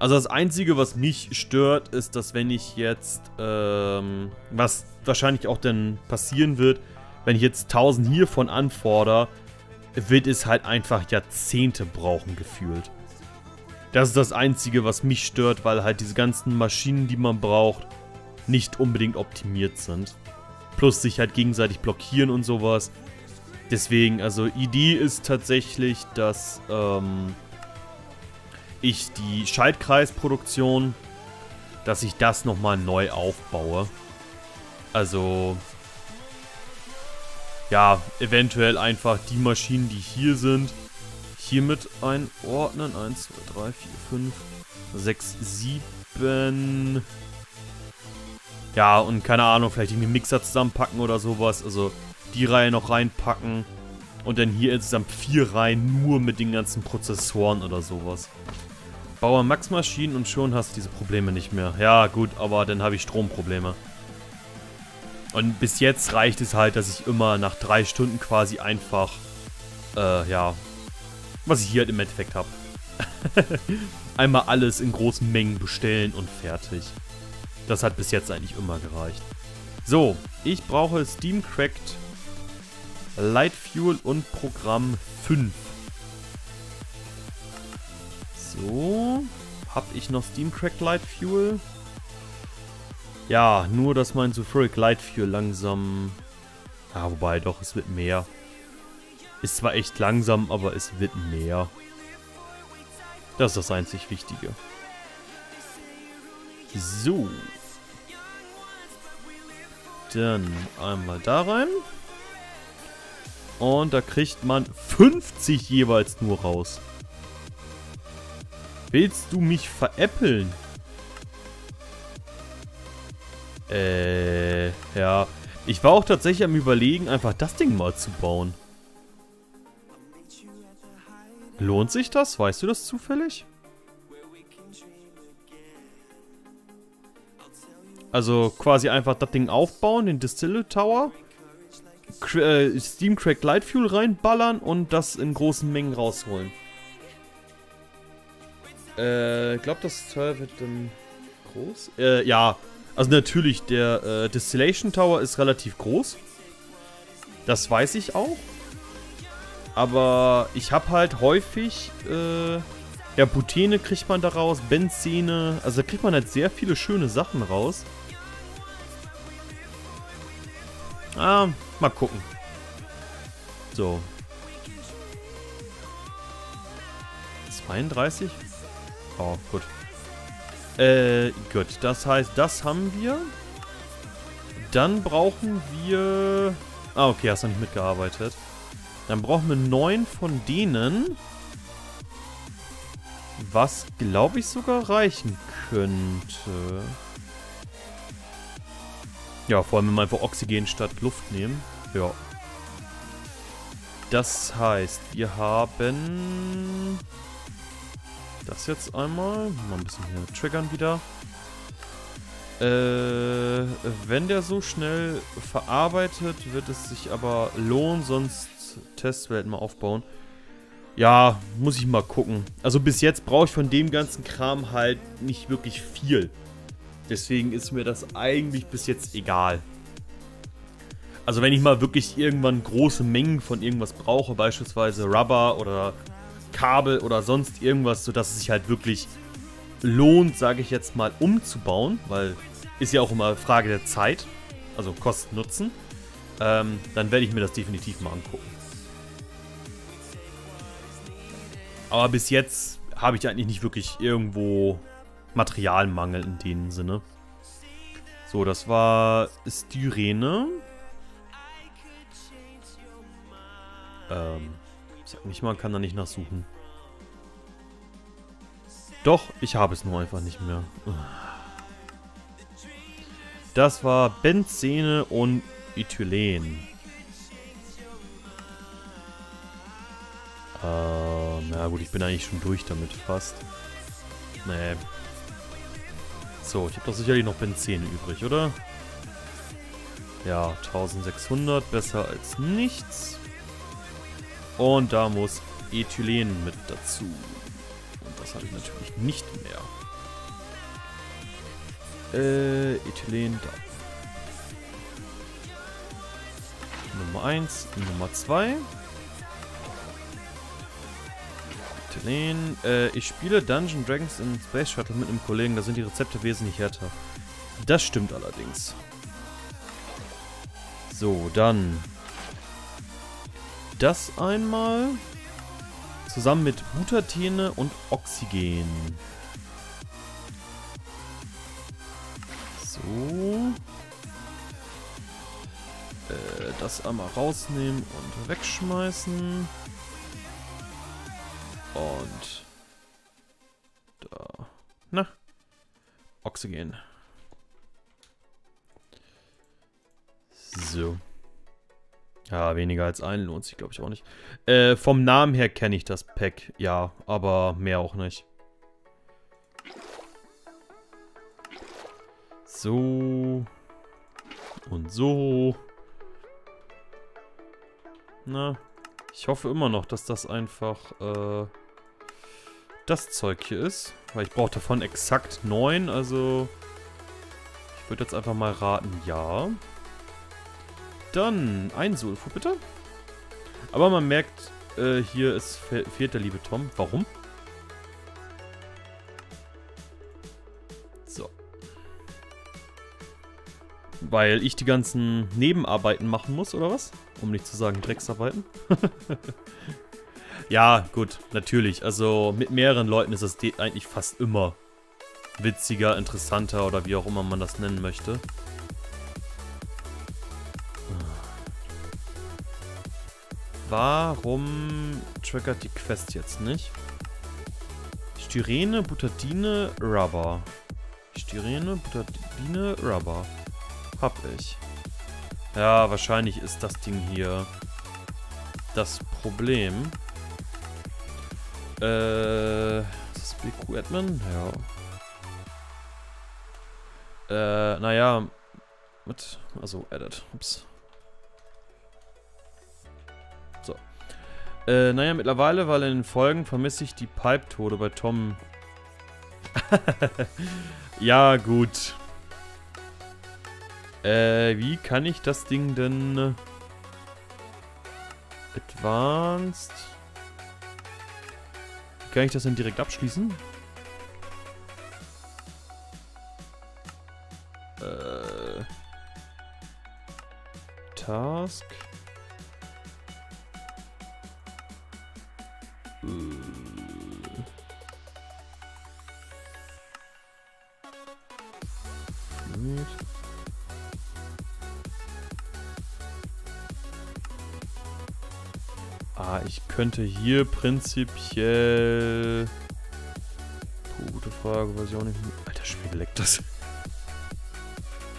Also das Einzige, was mich stört, ist, dass wenn ich jetzt, ähm, was wahrscheinlich auch dann passieren wird, wenn ich jetzt 1000 hiervon anfordere, wird es halt einfach Jahrzehnte brauchen gefühlt. Das ist das Einzige, was mich stört, weil halt diese ganzen Maschinen, die man braucht, nicht unbedingt optimiert sind. Plus sich halt gegenseitig blockieren und sowas. Deswegen, also Idee ist tatsächlich, dass ähm, ich die Schaltkreisproduktion, dass ich das nochmal neu aufbaue. Also, ja, eventuell einfach die Maschinen, die hier sind, hiermit einordnen. 1, 2, 3, 4, 5, 6, 7. Ja, und keine Ahnung, vielleicht irgendwie Mixer zusammenpacken oder sowas. Also die Reihe noch reinpacken. Und dann hier insgesamt vier Reihen nur mit den ganzen Prozessoren oder sowas. Bauer Max-Maschinen und schon hast du diese Probleme nicht mehr. Ja, gut, aber dann habe ich Stromprobleme. Und bis jetzt reicht es halt, dass ich immer nach drei Stunden quasi einfach, äh, ja, was ich hier halt im Endeffekt habe. Einmal alles in großen Mengen bestellen und fertig. Das hat bis jetzt eigentlich immer gereicht. So, ich brauche Steam Cracked Light Fuel und Programm 5. So, habe ich noch Steam Cracked Light Fuel? Ja, nur dass mein Sulfuric Light Fuel langsam... Ah, wobei doch, es wird mehr. Ist zwar echt langsam, aber es wird mehr. Das ist das einzig Wichtige. So. Dann einmal da rein. Und da kriegt man 50 jeweils nur raus. Willst du mich veräppeln? Äh, ja. Ich war auch tatsächlich am überlegen, einfach das Ding mal zu bauen. Lohnt sich das? Weißt du das zufällig? Also quasi einfach das Ding aufbauen, den Distille Tower, äh, Steam Crack Light Fuel reinballern und das in großen Mengen rausholen. Äh, ich glaube, das Teil wird dann groß. Äh, ja. Also natürlich, der äh, Distillation Tower ist relativ groß. Das weiß ich auch. Aber ich habe halt häufig, äh, ja, Butene kriegt man daraus, Benzene, also da kriegt man halt sehr viele schöne Sachen raus. Ah, mal gucken. So. 32? Oh, gut. Äh, gut. Das heißt, das haben wir. Dann brauchen wir... Ah, okay, hast du nicht mitgearbeitet. Dann brauchen wir neun von denen. Was, glaube ich, sogar reichen könnte. Ja, vor allem, wenn wir einfach Oxygen statt Luft nehmen. Ja. Das heißt, wir haben... Das jetzt einmal. Mal ein bisschen hier triggern wieder. Äh, wenn der so schnell verarbeitet, wird es sich aber lohnen, sonst Testwelten mal aufbauen. Ja, muss ich mal gucken. Also bis jetzt brauche ich von dem ganzen Kram halt nicht wirklich viel. Deswegen ist mir das eigentlich bis jetzt egal. Also wenn ich mal wirklich irgendwann große Mengen von irgendwas brauche, beispielsweise Rubber oder Kabel oder sonst irgendwas, sodass es sich halt wirklich lohnt, sage ich jetzt mal, umzubauen, weil ist ja auch immer Frage der Zeit, also Kosten-Nutzen, ähm, dann werde ich mir das definitiv mal angucken. Aber bis jetzt habe ich eigentlich nicht wirklich irgendwo Materialmangel in dem Sinne. So, das war Styrene. Ähm, sag nicht, man kann da nicht nachsuchen. Doch, ich habe es nur einfach nicht mehr. Das war Benzene und Ethylen. Ähm, ja gut, ich bin eigentlich schon durch damit fast. Nee, so, ich habe doch sicherlich noch Benzin übrig, oder? Ja, 1600, besser als nichts. Und da muss Ethylen mit dazu. Und das habe ich natürlich nicht mehr. Äh, Ethylen da. Nummer 1, Nummer 2. Ethylen. Äh, ich spiele Dungeon Dragons in Space Shuttle mit einem Kollegen, da sind die Rezepte wesentlich härter. Das stimmt allerdings. So, dann das einmal. Zusammen mit Butatene und Oxygen. So. Äh, das einmal rausnehmen und wegschmeißen. Und da. Na. Oxygen. So. Ja, weniger als einen lohnt sich, glaube ich, auch nicht. Äh, vom Namen her kenne ich das Pack, ja, aber mehr auch nicht. So. Und so. Na, ich hoffe immer noch, dass das einfach, äh, das Zeug hier ist. Weil ich brauche davon exakt neun, also... Ich würde jetzt einfach mal raten, ja. Ja. Dann ein Sulfur, bitte. Aber man merkt, äh, hier ist, fe fehlt der liebe Tom. Warum? So. Weil ich die ganzen Nebenarbeiten machen muss, oder was? Um nicht zu sagen Drecksarbeiten. ja, gut, natürlich. Also mit mehreren Leuten ist das eigentlich fast immer witziger, interessanter oder wie auch immer man das nennen möchte. Warum triggert die Quest jetzt nicht? Styrene, Butadine, Rubber. Styrene, Butadine, Rubber. Hab ich. Ja, wahrscheinlich ist das Ding hier das Problem. Äh, ist das BQ Admin? Ja. Äh, naja. Mit, also, edit. Ups. Äh, naja, mittlerweile, weil in den Folgen vermisse ich die Pipe-Tode bei Tom. ja, gut. Äh, wie kann ich das Ding denn... Advanced... Wie kann ich das denn direkt abschließen? Äh... Task... Ah, ich könnte hier prinzipiell... Gute Frage, weiß ich auch nicht. Alter, Spiel leckt das.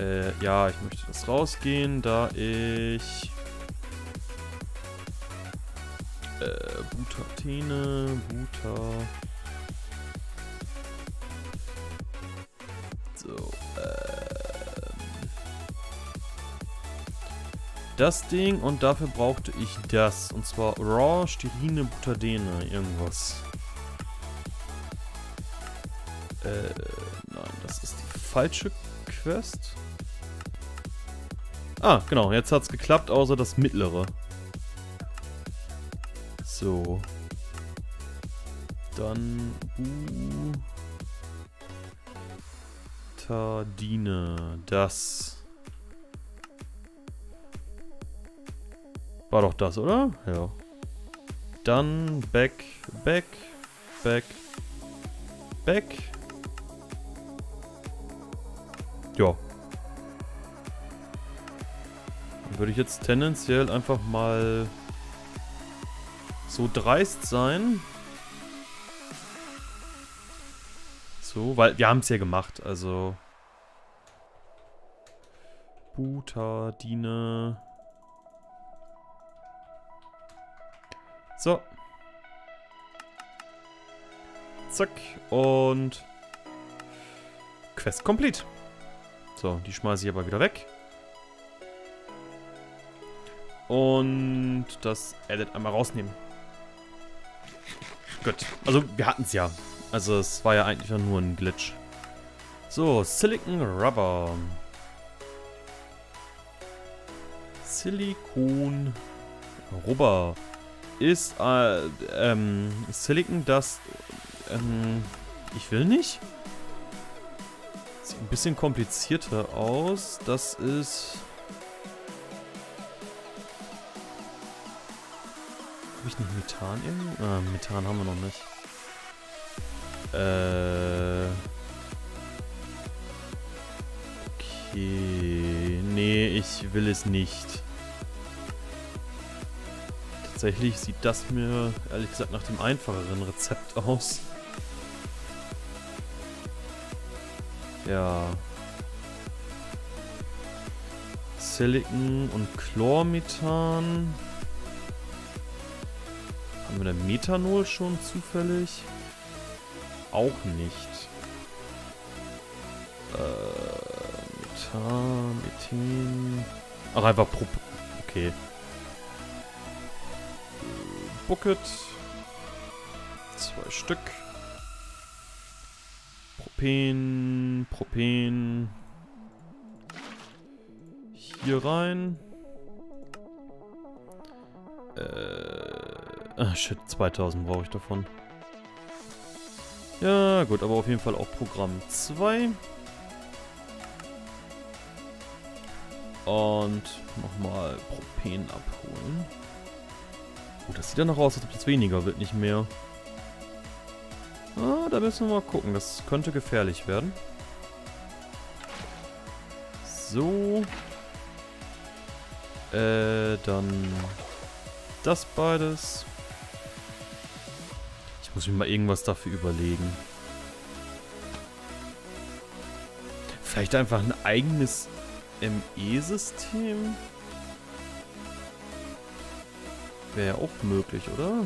Äh, ja, ich möchte das rausgehen, da ich... Butatene, Buta... So, ähm... Das Ding und dafür brauchte ich das. Und zwar Raw, Styrine, Butadene, irgendwas. Äh, nein, das ist die falsche Quest. Ah, genau, jetzt hat's geklappt, außer das mittlere. So. Dann Butadine. Das. War doch das, oder? Ja. Dann back, back, back, back. Ja. Dann würde ich jetzt tendenziell einfach mal so dreist sein. So, weil wir haben es ja gemacht, also... Butadine. So. Zack. Und... Quest complete. So, die schmeiße ich aber wieder weg. Und das Edit einmal rausnehmen. Gut. Also, wir hatten es ja. Also, es war ja eigentlich nur ein Glitch. So, Silicon Rubber. Silikon Rubber ist äh, ähm, Silicon das ähm, ich will nicht. Sieht ein bisschen komplizierter aus. Das ist Habe ich nicht Methan irgendwie? Ah, Methan haben wir noch nicht. Äh. Okay. Nee, ich will es nicht. Tatsächlich sieht das mir, ehrlich gesagt, nach dem einfacheren Rezept aus. Ja. Silicon und Chlormethan. Haben wir da Methanol schon zufällig? Auch nicht. Äh, Methan, Methen. Ach, einfach Prop. Okay. Bucket. Zwei Stück. Propen, Propen. Hier rein. Äh, ah, shit, 2000 brauche ich davon. Ja, gut, aber auf jeden Fall auch Programm 2. Und nochmal Propen abholen. Gut, das sieht ja noch aus, als ob es weniger wird, nicht mehr. Ah, da müssen wir mal gucken. Das könnte gefährlich werden. So. Äh, dann das beides. Ich muss mir mal irgendwas dafür überlegen. Vielleicht einfach ein eigenes ME-System? Wäre ja auch möglich, oder?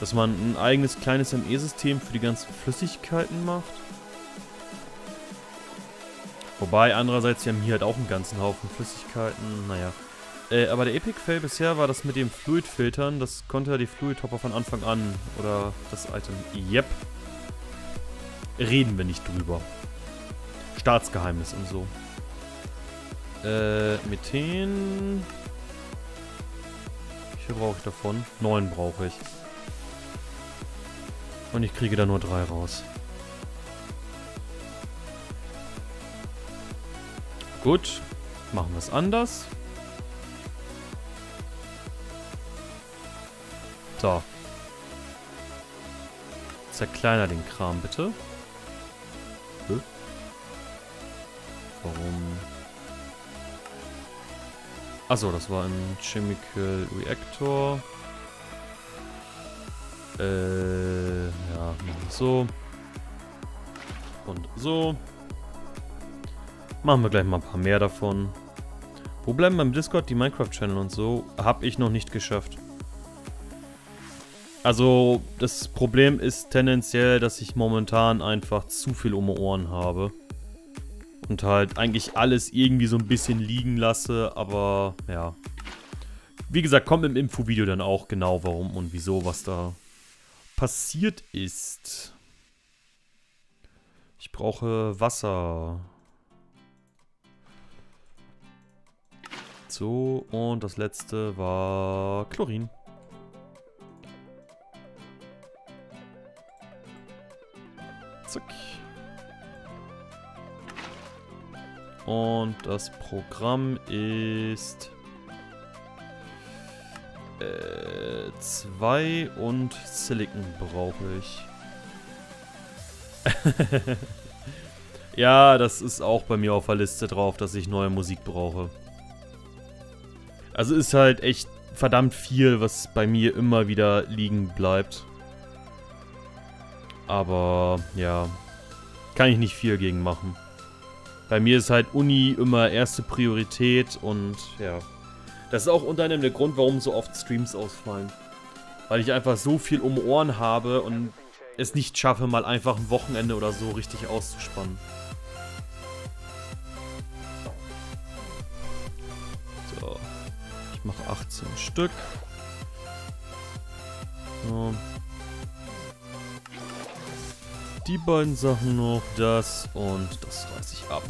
Dass man ein eigenes kleines ME-System für die ganzen Flüssigkeiten macht. Wobei, andererseits, wir haben hier halt auch einen ganzen Haufen Flüssigkeiten. Naja. Äh, aber der Epic Fail bisher war das mit dem Fluid-Filtern. Das konnte ja die Fluid-Hopper von Anfang an. Oder das Item. Yep. Reden wir nicht drüber. Staatsgeheimnis und so. Äh, Methen. Wie viel brauche ich davon? Neun brauche ich. Und ich kriege da nur drei raus. Gut, machen wir es anders. So. Zerkleiner den Kram bitte. Warum? Achso, das war ein Chemical Reactor. Äh, ja, so. Und so. Machen wir gleich mal ein paar mehr davon. Wo bleiben beim Discord die Minecraft-Channel und so? Habe ich noch nicht geschafft. Also, das Problem ist tendenziell, dass ich momentan einfach zu viel um die Ohren habe. Und halt eigentlich alles irgendwie so ein bisschen liegen lasse, aber ja. Wie gesagt, kommt im Infovideo dann auch genau warum und wieso, was da passiert ist. Ich brauche Wasser. So, und das letzte war Chlorin. Zack. Und das Programm ist... Äh, zwei und Silicon brauche ich. ja, das ist auch bei mir auf der Liste drauf, dass ich neue Musik brauche. Also ist halt echt verdammt viel, was bei mir immer wieder liegen bleibt. Aber ja, kann ich nicht viel gegen machen. Bei mir ist halt Uni immer erste Priorität und ja. Das ist auch unter anderem der Grund, warum so oft Streams ausfallen. Weil ich einfach so viel um Ohren habe und es nicht schaffe, mal einfach ein Wochenende oder so richtig auszuspannen. mache 18 Stück. So. Die beiden Sachen noch, das und das reiße ich ab.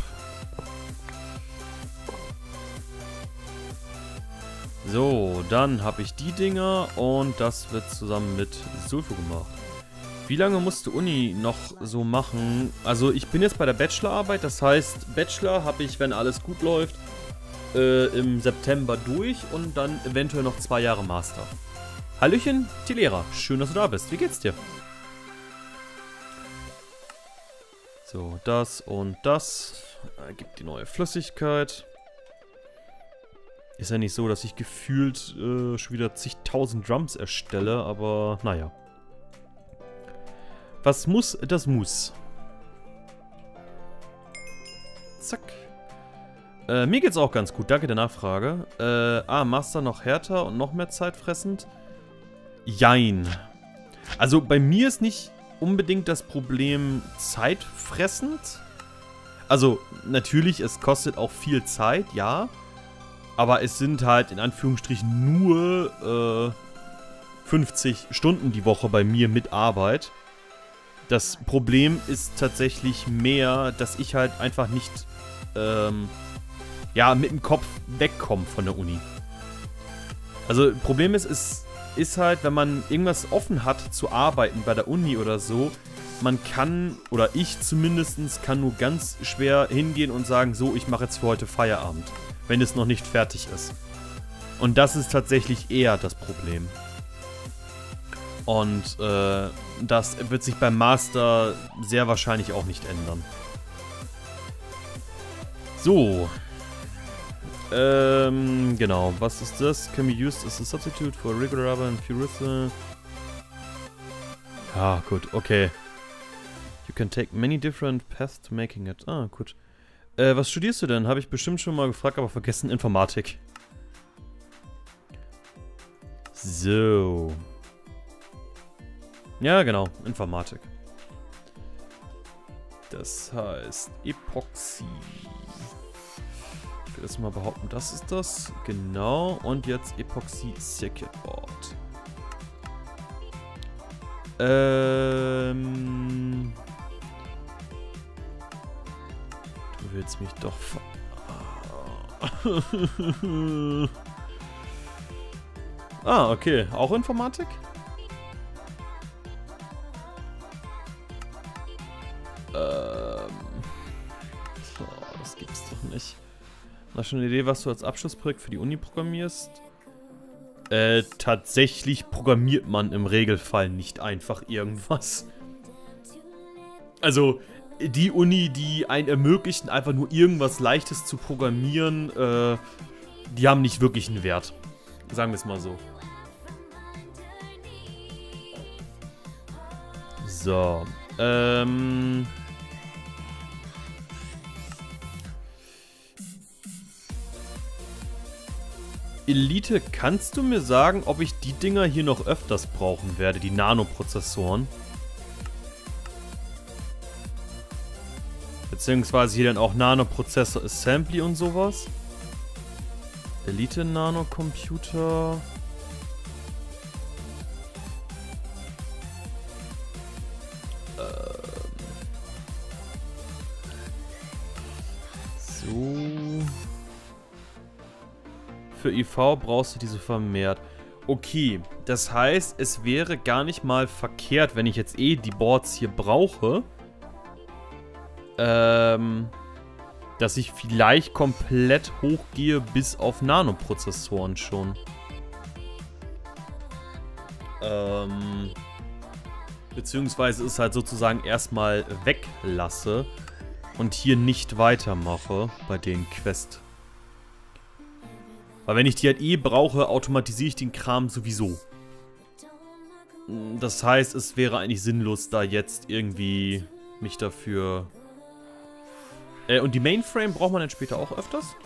So, dann habe ich die Dinger und das wird zusammen mit Sulfo gemacht. Wie lange musst du Uni noch so machen? Also ich bin jetzt bei der Bachelorarbeit, das heißt, Bachelor habe ich, wenn alles gut läuft, äh, im September durch und dann eventuell noch zwei Jahre Master. Hallöchen, Tilera, schön, dass du da bist. Wie geht's dir? So, das und das. Ergibt die neue Flüssigkeit. Ist ja nicht so, dass ich gefühlt äh, schon wieder zigtausend Drums erstelle, aber naja. Was muss, das muss. Zack. Äh, mir geht's auch ganz gut, danke der Nachfrage. Äh, ah, Master noch härter und noch mehr zeitfressend? Jein. Also bei mir ist nicht unbedingt das Problem zeitfressend. Also natürlich, es kostet auch viel Zeit, ja. Aber es sind halt in Anführungsstrichen nur äh, 50 Stunden die Woche bei mir mit Arbeit. Das Problem ist tatsächlich mehr, dass ich halt einfach nicht ähm, ja, mit dem Kopf wegkomme von der Uni. Also Problem ist, es ist halt, wenn man irgendwas offen hat zu arbeiten bei der Uni oder so, man kann, oder ich zumindest, kann nur ganz schwer hingehen und sagen, so, ich mache jetzt für heute Feierabend wenn es noch nicht fertig ist. Und das ist tatsächlich eher das Problem. Und äh, das wird sich beim Master sehr wahrscheinlich auch nicht ändern. So. Ähm, genau. Was ist das? Can be used as a substitute for regular rubber and purissa. Ah, gut, okay. You can take many different paths to making it. Ah, gut. Äh, was studierst du denn? Habe ich bestimmt schon mal gefragt, aber vergessen. Informatik. So. Ja, genau. Informatik. Das heißt Epoxy. Ich will das mal behaupten, das ist das. Genau. Und jetzt Epoxy Circuit Board. Ähm... willst mich doch ver... ah, okay. Auch Informatik? Ähm... Oh, das gibt's doch nicht. Hast du eine Idee, was du als Abschlussprojekt für die Uni programmierst? Äh, tatsächlich programmiert man im Regelfall nicht einfach irgendwas. Also, die Uni, die einen ermöglichen, einfach nur irgendwas Leichtes zu programmieren, äh, die haben nicht wirklich einen Wert. Sagen wir es mal so. So. Ähm... Elite, kannst du mir sagen, ob ich die Dinger hier noch öfters brauchen werde, die Nanoprozessoren? Beziehungsweise hier dann auch Nanoprozessor Assembly und sowas. Elite Nanocomputer. IV brauchst du diese vermehrt. Okay, das heißt, es wäre gar nicht mal verkehrt, wenn ich jetzt eh die Boards hier brauche ähm, dass ich vielleicht komplett hochgehe bis auf Nanoprozessoren schon. Ähm, beziehungsweise es halt sozusagen erstmal weglasse und hier nicht weitermache bei den Quest. Weil wenn ich die halt eh brauche, automatisiere ich den Kram sowieso. Das heißt, es wäre eigentlich sinnlos, da jetzt irgendwie mich dafür äh, und die Mainframe braucht man dann später auch öfters?